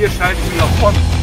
hier schalten wir noch um.